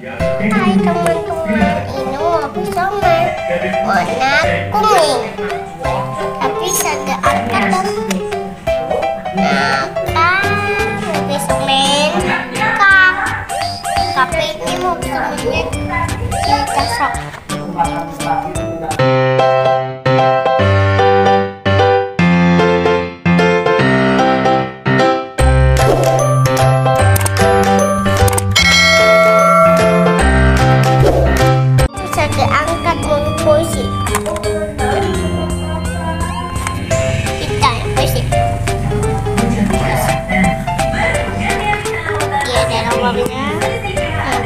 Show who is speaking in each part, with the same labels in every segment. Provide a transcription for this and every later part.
Speaker 1: Hai teman-teman, ini mobil somen warna kuning. Tapi saya angkat dong. Nah, kan mobil somen kak. Tapi ini mobil somennya kita sok.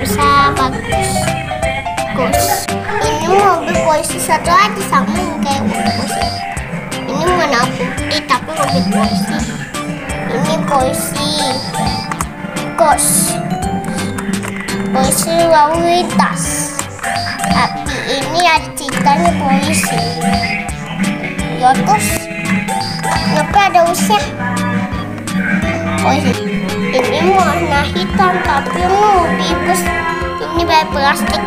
Speaker 1: Bisa bagus. Ini mobil polisi satu aja sama yang kayak mobil polisi. Ini warna putih tapi mobil polisi. Ini polisi. Kos. Polisi lalu lintas. Tapi ini ada ceritanya polisi. Ya terus ada usia? Polisi. Ini warna hitam tapi lebih bus. Ini dari plastik.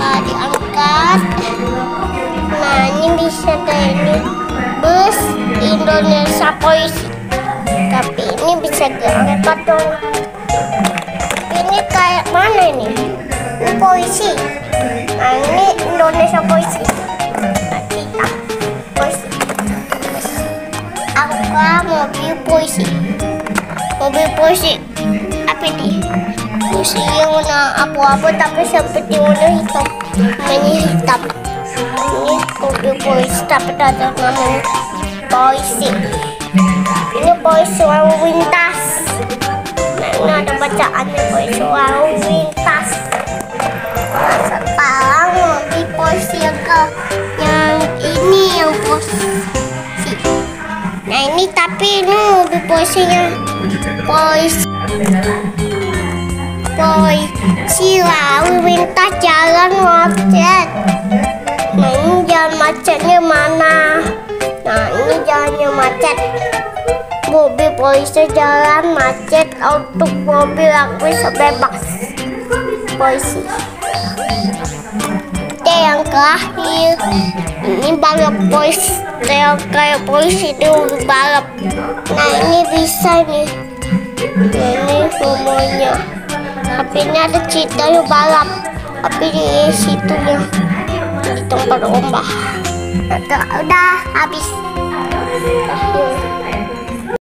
Speaker 1: Nah, diangkat. Nah ini bisa dari ini bus Indonesia polisi. Tapi ini bisa diangkat dong. Ini kayak mana ini? Ini polisi. Nah ini Indonesia polisi. Nah, kita polisi. Angka mobil polisi. Mobil polisi. Apa ini? Polisi yang warna abu-abu tapi seperti warna hitam. Namanya hitam. Ini mobil polisi tapi ada namanya polisi. Ini polisi lalu lintas. Nah, ini ada bacaannya polisi lalu lintas. Tapi ini mobil polisinya polisi polisi lalu lintas jalan macet. Nah ini jalan macetnya mana? Nah ini jalannya macet. Mobil polisi jalan macet untuk mobil yang bisa bebas. Polisi. Terakhir. Ini balap polisi. Kayak polisi itu balap. Nah ini bisa nih. Ini semuanya. Tapi ini ada ceritanya balap. Tapi di situ ya. Di tempat ombak. Udah, udah habis.